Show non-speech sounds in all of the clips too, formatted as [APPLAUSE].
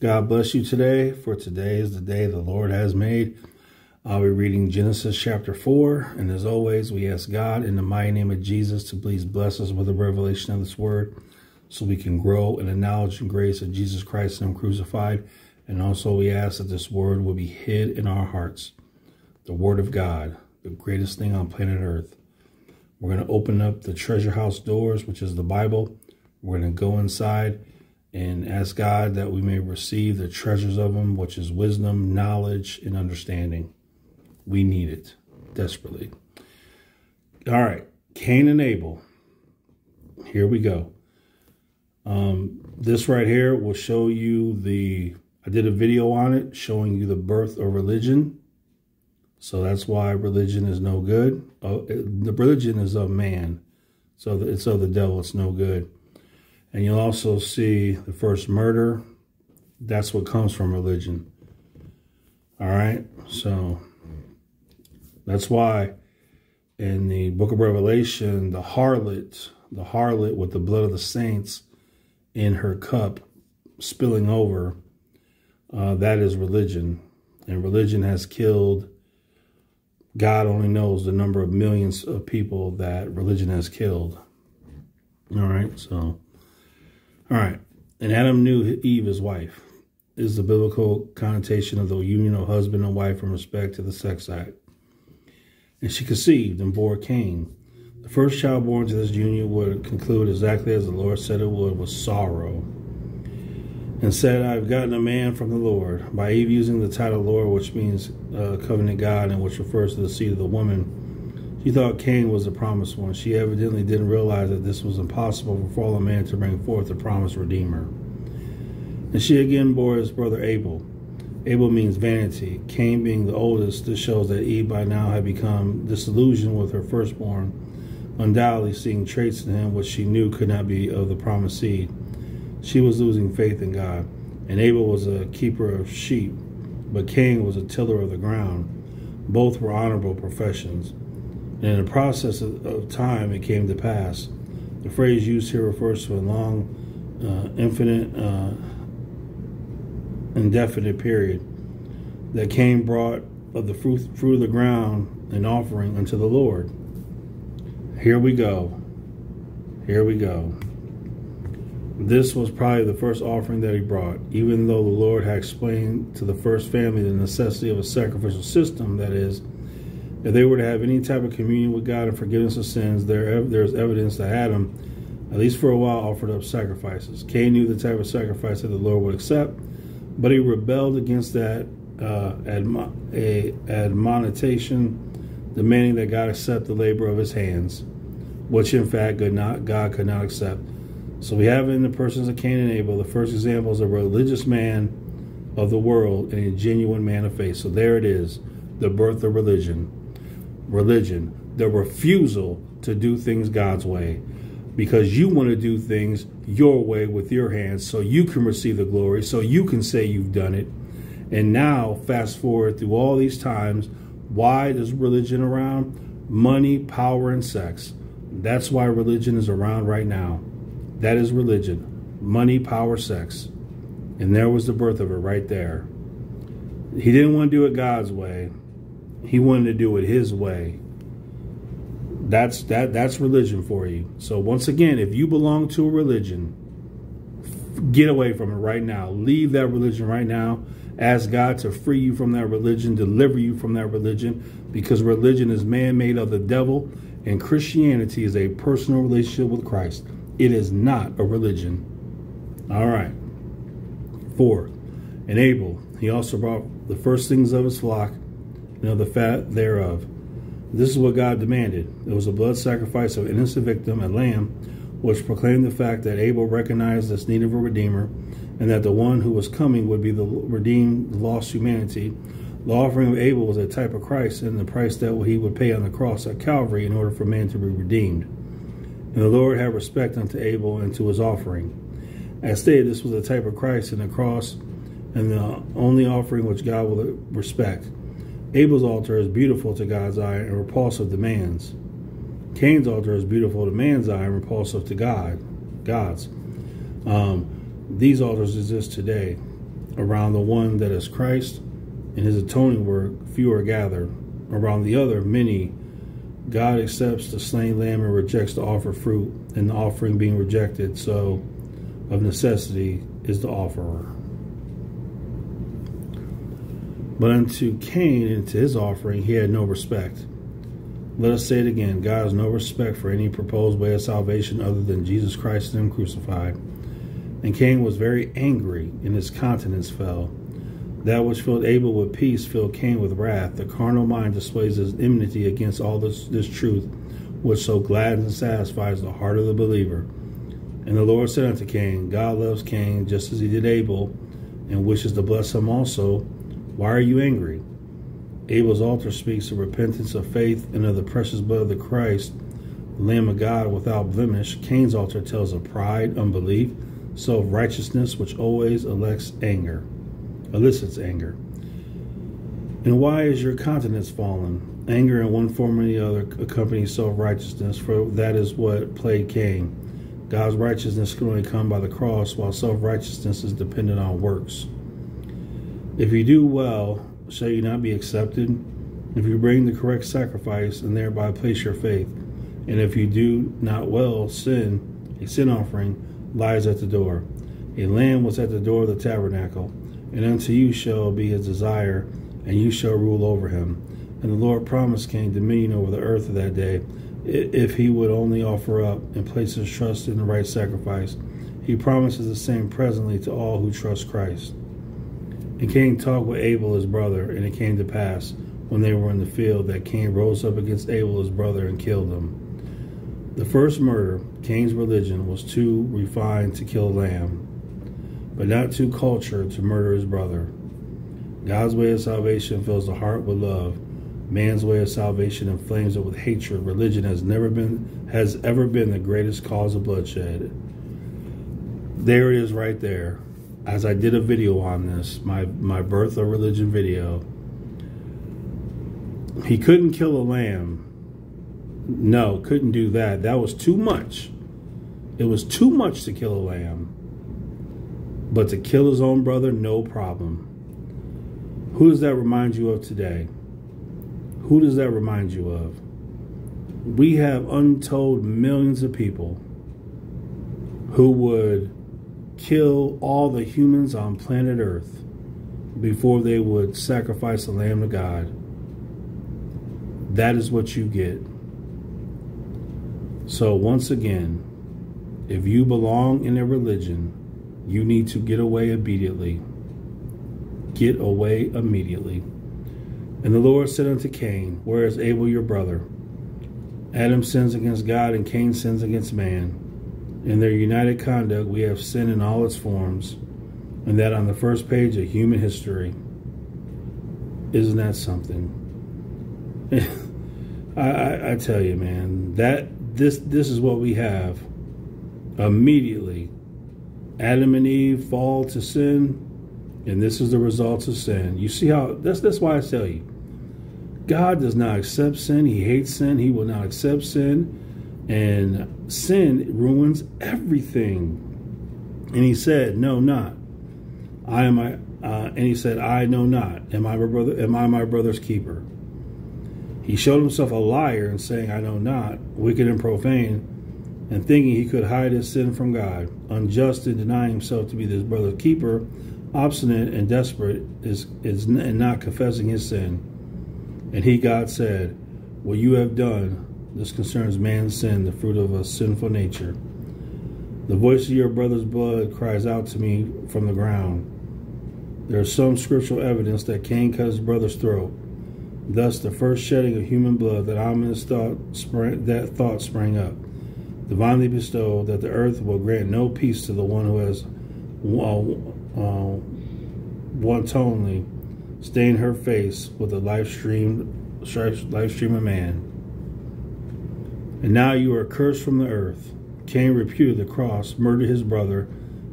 God bless you today, for today is the day the Lord has made. I'll be reading Genesis chapter 4, and as always, we ask God in the mighty name of Jesus to please bless us with the revelation of this word so we can grow in the knowledge and grace of Jesus Christ and Him crucified. And also, we ask that this word will be hid in our hearts. The Word of God, the greatest thing on planet Earth. We're going to open up the treasure house doors, which is the Bible. We're going to go inside and ask God that we may receive the treasures of Him, which is wisdom, knowledge, and understanding. We need it desperately. All right, Cain and Abel. Here we go. Um, this right here will show you the, I did a video on it showing you the birth of religion. So that's why religion is no good. Uh, the religion is of man. So it's of the devil. It's no good. And you'll also see the first murder. That's what comes from religion. All right. So that's why in the book of Revelation, the harlot, the harlot with the blood of the saints in her cup spilling over, uh, that is religion. And religion has killed, God only knows the number of millions of people that religion has killed. All right. So all right. And Adam knew Eve, his wife, is the biblical connotation of the union of husband and wife in respect to the sex act. And she conceived and bore Cain. The first child born to this union would conclude exactly as the Lord said it would, with sorrow. And said, I've gotten a man from the Lord. By Eve using the title Lord, which means uh, covenant God and which refers to the seed of the woman, she thought Cain was the promised one. She evidently didn't realize that this was impossible for fallen man to bring forth the promised Redeemer. And she again bore his brother Abel. Abel means vanity. Cain being the oldest, this shows that Eve by now had become disillusioned with her firstborn, undoubtedly seeing traits in him which she knew could not be of the promised seed. She was losing faith in God, and Abel was a keeper of sheep, but Cain was a tiller of the ground. Both were honorable professions. And in the process of, of time, it came to pass. The phrase used here refers to a long, uh, infinite, uh, indefinite period that Cain brought of the fruit, fruit of the ground an offering unto the Lord. Here we go. Here we go. This was probably the first offering that he brought, even though the Lord had explained to the first family the necessity of a sacrificial system, that is, if they were to have any type of communion with God and forgiveness of sins, there there's evidence that Adam, at least for a while, offered up sacrifices. Cain knew the type of sacrifice that the Lord would accept, but he rebelled against that uh, admo a admonition, demanding that God accept the labor of his hands, which in fact God, not, God could not accept. So we have in the persons of Cain and Abel the first example of a religious man of the world and a genuine man of faith. So there it is, the birth of religion religion, the refusal to do things God's way because you want to do things your way with your hands so you can receive the glory, so you can say you've done it. And now, fast forward through all these times, why is religion around? Money, power, and sex. That's why religion is around right now. That is religion. Money, power, sex. And there was the birth of it right there. He didn't want to do it God's way. He wanted to do it his way. That's that that's religion for you. So once again, if you belong to a religion, get away from it right now. Leave that religion right now. Ask God to free you from that religion, deliver you from that religion, because religion is man made of the devil, and Christianity is a personal relationship with Christ. It is not a religion. All right. Four, and Abel, he also brought the first things of his flock know, the fat thereof. This is what God demanded. It was a blood sacrifice of innocent victim, a lamb, which proclaimed the fact that Abel recognized this need of a redeemer, and that the one who was coming would be the redeemed lost humanity. The offering of Abel was a type of Christ and the price that he would pay on the cross at Calvary in order for man to be redeemed. And the Lord had respect unto Abel and to his offering. As stated, this was a type of Christ and the cross and the only offering which God will respect. Abel's altar is beautiful to God's eye and repulsive to man's. Cain's altar is beautiful to man's eye and repulsive to God, God's. Um, these altars exist today. Around the one that is Christ and his atoning work, few are gathered. Around the other, many. God accepts the slain lamb and rejects the offered fruit, and the offering being rejected, so of necessity is the offerer. But unto Cain and to his offering he had no respect. Let us say it again God has no respect for any proposed way of salvation other than Jesus Christ and Him crucified. And Cain was very angry, and his countenance fell. That which filled Abel with peace filled Cain with wrath. The carnal mind displays his enmity against all this, this truth, which so gladdens and satisfies the heart of the believer. And the Lord said unto Cain, God loves Cain just as he did Abel, and wishes to bless him also. Why are you angry? Abel's altar speaks of repentance of faith and of the precious blood of the Christ, the Lamb of God without blemish. Cain's altar tells of pride, unbelief, self righteousness, which always elects anger, elicits anger. And why is your countenance fallen? Anger in one form or the other accompanies self righteousness, for that is what plagued Cain. God's righteousness can only come by the cross, while self righteousness is dependent on works. If you do well, shall you not be accepted? If you bring the correct sacrifice and thereby place your faith, and if you do not well, sin, a sin offering, lies at the door. A lamb was at the door of the tabernacle, and unto you shall be his desire, and you shall rule over him. And the Lord promised Cain dominion over the earth of that day, if he would only offer up and place his trust in the right sacrifice. He promises the same presently to all who trust Christ. And Cain talked with Abel his brother, and it came to pass, when they were in the field, that Cain rose up against Abel his brother and killed him. The first murder, Cain's religion, was too refined to kill a lamb, but not too cultured to murder his brother. God's way of salvation fills the heart with love. Man's way of salvation inflames it with hatred. Religion has never been has ever been the greatest cause of bloodshed. There it is right there. As I did a video on this, my, my birth of religion video. He couldn't kill a lamb no, couldn't do that. That was too much. It was too much to kill a lamb. But to kill his own brother, no problem. Who does that remind you of today? Who does that remind you of? We have untold millions of people who would kill all the humans on planet Earth before they would sacrifice the lamb to God. That is what you get. So, once again, if you belong in a religion, you need to get away immediately. Get away immediately. And the Lord said unto Cain, Where is Abel your brother? Adam sins against God, and Cain sins against man. In their united conduct, we have sin in all its forms, and that on the first page of human history. Isn't that something? [LAUGHS] I, I, I tell you, man, that this this is what we have. Immediately adam and eve fall to sin and this is the results of sin. You see how that's that's why i tell you god does not accept sin. He hates sin. He will not accept sin. And sin ruins everything. And he said no not. I am my uh, and he said i know not. Am i my brother am i my brother's keeper? He showed himself a liar in saying, I know not, wicked and profane, and thinking he could hide his sin from God, unjust in denying himself to be his brother's keeper, obstinate and desperate is, is in not confessing his sin. And he, God, said, What you have done, this concerns man's sin, the fruit of a sinful nature. The voice of your brother's blood cries out to me from the ground. There is some scriptural evidence that Cain cut his brother's throat. Thus, the first shedding of human blood that ominous thought sprang, that thought sprang up, divinely bestowed, that the earth will grant no peace to the one who has uh, uh, wantonly stained her face with the life stream, life stream of man. And now you are cursed from the earth. Cain reputed the cross, murdered his brother,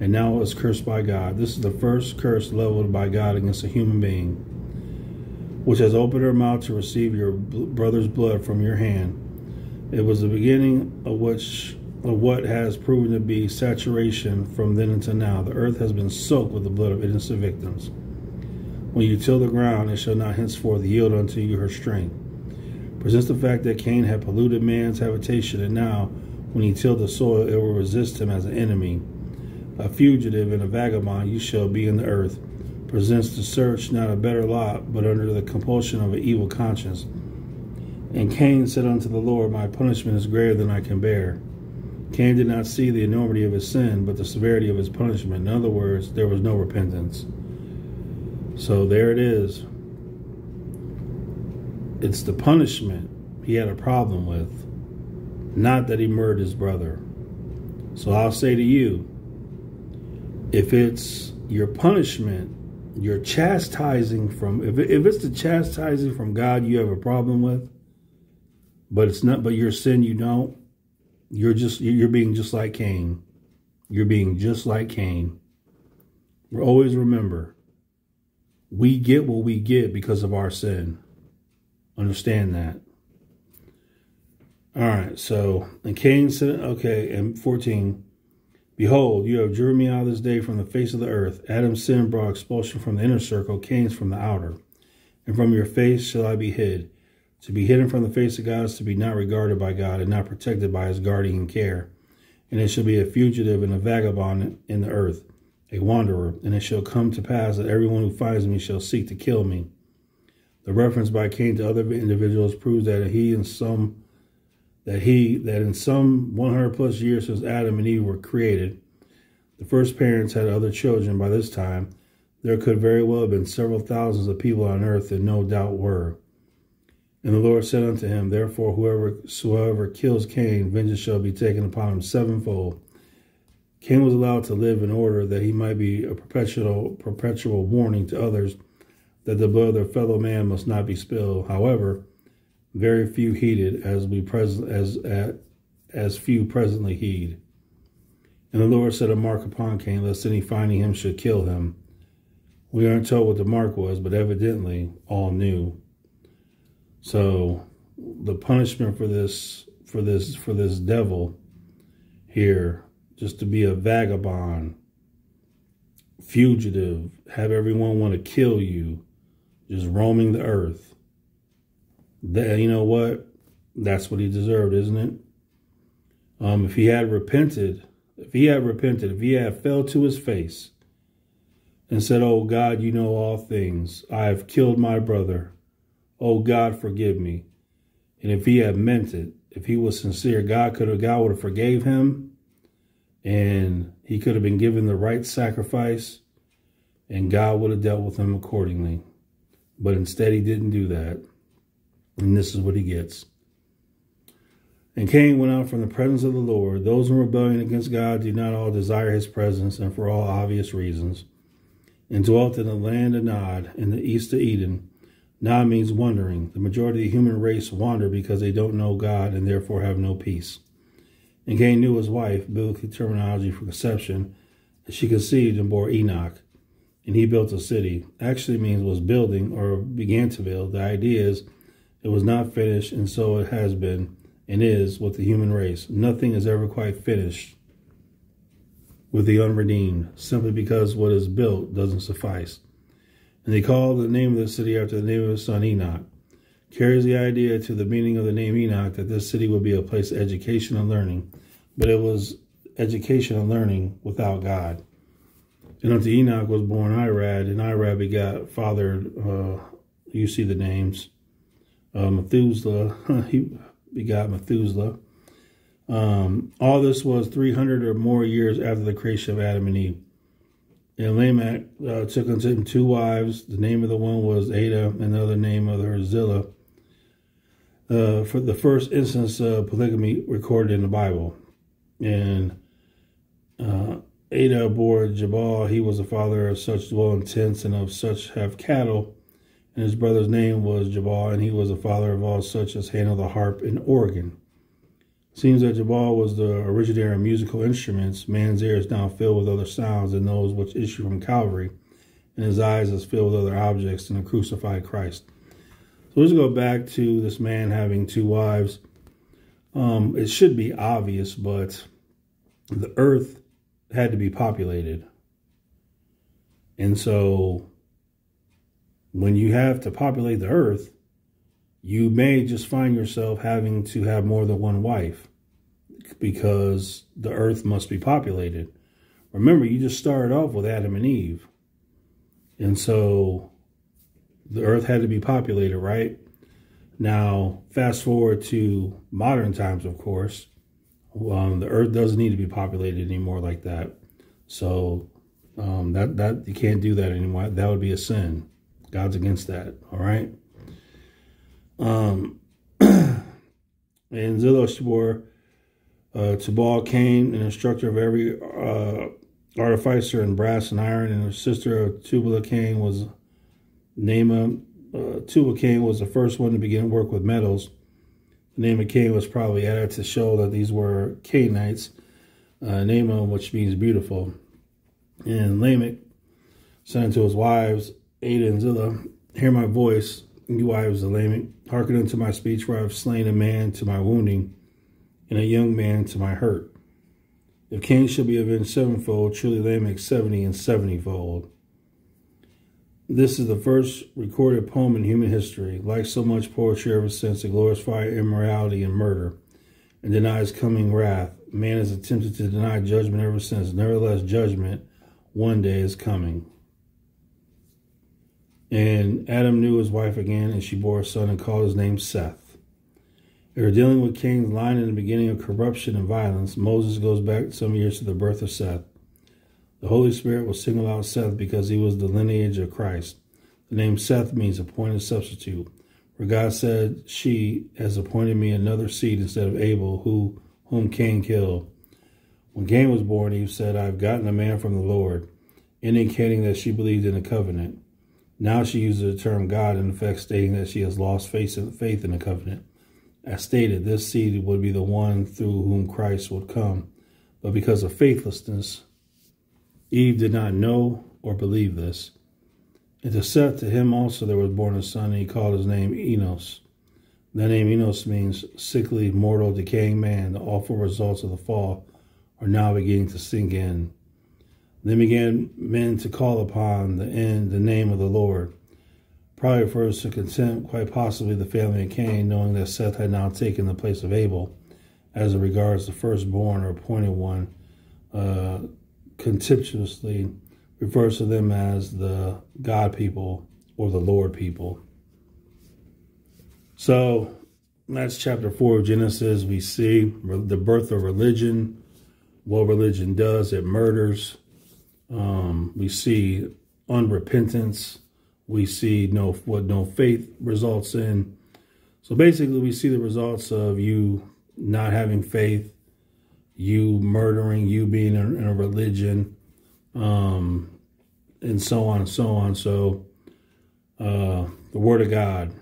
and now is cursed by God. This is the first curse leveled by God against a human being which has opened her mouth to receive your brother's blood from your hand. It was the beginning of which of what has proven to be saturation from then until now. The earth has been soaked with the blood of innocent victims. When you till the ground, it shall not henceforth yield unto you her strength. Presents the fact that Cain had polluted man's habitation, and now, when he tilled the soil, it will resist him as an enemy. A fugitive and a vagabond you shall be in the earth. Presents the search not a better lot, but under the compulsion of an evil conscience. And Cain said unto the Lord, My punishment is greater than I can bear. Cain did not see the enormity of his sin, but the severity of his punishment. In other words, there was no repentance. So there it is. It's the punishment he had a problem with, not that he murdered his brother. So I'll say to you if it's your punishment, your chastising from, if, if it's the chastising from God you have a problem with, but it's not, but your sin you don't, you're just, you're being just like Cain. You're being just like Cain. Always remember, we get what we get because of our sin. Understand that. All right, so, and Cain said, okay, and 14, Behold, you have driven me out this day from the face of the earth. Adam's sin brought expulsion from the inner circle, Cain's from the outer. And from your face shall I be hid. To be hidden from the face of God is to be not regarded by God and not protected by his guardian care. And it shall be a fugitive and a vagabond in the earth a wanderer, and it shall come to pass that everyone who finds me shall seek to kill me. The reference by Cain to other individuals proves that he and some that he that in some 100 plus years since Adam and Eve were created, the first parents had other children by this time. There could very well have been several thousands of people on earth, and no doubt were. And the Lord said unto him, Therefore, whoever whoever kills Cain, vengeance shall be taken upon him sevenfold. Cain was allowed to live in order that he might be a perpetual perpetual warning to others that the blood of their fellow man must not be spilled. However, very few heeded as we present as as few presently heed. And the Lord set a mark upon Cain, lest any finding him should kill him. We aren't told what the mark was, but evidently all knew. So the punishment for this for this for this devil here just to be a vagabond, fugitive, have everyone want to kill you, just roaming the earth. That, you know what? That's what he deserved, isn't it? Um, if he had repented, if he had repented, if he had fell to his face and said, Oh God, you know all things. I have killed my brother. Oh God, forgive me. And if he had meant it, if he was sincere, God could have, God would have forgave him and he could have been given the right sacrifice and God would have dealt with him accordingly. But instead, he didn't do that. And this is what he gets. And Cain went out from the presence of the Lord. Those in rebellion against God did not all desire his presence, and for all obvious reasons, and dwelt in the land of Nod, in the east of Eden. Nod means wandering. The majority of the human race wander because they don't know God and therefore have no peace. And Cain knew his wife, biblical terminology for conception, and she conceived and bore Enoch. And he built a city. Actually means was building or began to build. The idea is it was not finished, and so it has been and is with the human race. Nothing is ever quite finished with the unredeemed, simply because what is built doesn't suffice. And they called the name of the city after the name of his son Enoch carries the idea to the meaning of the name Enoch that this city would be a place of education and learning, but it was education and learning without God. And unto Enoch was born Irad, and Irad begot father, uh, you see the names, uh, Methuselah, [LAUGHS] he begot Methuselah. Um, all this was 300 or more years after the creation of Adam and Eve. And Lamech uh, took unto him two wives. The name of the one was Adah, and the other name of her Zillah uh, for the first instance of polygamy recorded in the Bible. And uh, Adah bore Jabal, he was the father of such dwell in tents and of such have cattle. And his brother's name was Jabal, and he was the father of all such as handle the harp and organ. Seems that Jabal was the originator of musical instruments. Man's ear is now filled with other sounds than those which issue from Calvary, and his eyes is filled with other objects than the crucified Christ. So let's go back to this man having two wives. Um, it should be obvious, but the earth had to be populated. And so when you have to populate the earth, you may just find yourself having to have more than one wife because the earth must be populated. Remember, you just started off with Adam and Eve. And so the earth had to be populated, right? Now, fast forward to modern times, of course, um, the earth doesn't need to be populated anymore like that. So um, that that you can't do that anymore. That would be a sin. God's against that. All right. Um, [CLEARS THROAT] and Zillah uh, Tubal Cain, an instructor of every uh, artificer in brass and iron, and her sister of Tubal Cain was Naamah. Uh, Tubal Cain was the first one to begin work with metals. The name of Cain was probably added to show that these were Cainites. Uh, which means beautiful. And Lamech said unto his wives, Adah and Zillah, Hear my voice, you wives of Lamech. Hearken unto my speech, for I have slain a man to my wounding, and a young man to my hurt. If Cain shall be avenged sevenfold, truly Lamech seventy and seventyfold. This is the first recorded poem in human history. Like so much poetry ever since, it glorifies immorality and murder and denies coming wrath. Man has attempted to deny judgment ever since. Nevertheless, judgment one day is coming. And Adam knew his wife again, and she bore a son and called his name Seth. They were dealing with Cain's line in the beginning of corruption and violence. Moses goes back some years to the birth of Seth. The Holy Spirit will single out Seth because he was the lineage of Christ. The name Seth means appointed substitute, For God said, She has appointed me another seed instead of Abel, who whom Cain killed. When Cain was born, Eve said, I have gotten a man from the Lord, indicating that she believed in the covenant. Now she uses the term God in effect, stating that she has lost faith in the covenant. As stated, this seed would be the one through whom Christ would come. But because of faithlessness, Eve did not know or believe this. And to Seth, to him also there was born a son, and he called his name Enos. The name Enos means sickly, mortal, decaying man. The awful results of the fall are now beginning to sink in. Then began men to call upon the end the name of the Lord. Probably refers to contempt, quite possibly the family of Cain, knowing that Seth had now taken the place of Abel, as regards the firstborn or appointed one, uh, contemptuously refers to them as the God people or the Lord people. So that's chapter 4 of Genesis. We see the birth of religion, what religion does, it murders, um, we see unrepentance. We see no what no faith results in. So basically, we see the results of you not having faith, you murdering, you being in, a religion, um, and so on and so on. So uh, the Word of God,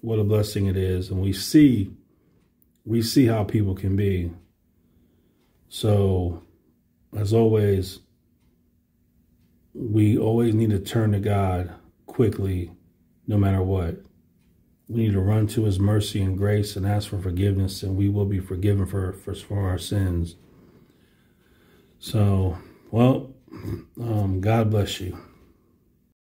what a blessing it is, and we see we see how people can be. So, as always we always need to turn to God quickly, no matter what. We need to run to his mercy and grace and ask for forgiveness, and we will be forgiven for, for, for our sins. So, well, [CLEARS THROAT] um, God bless you.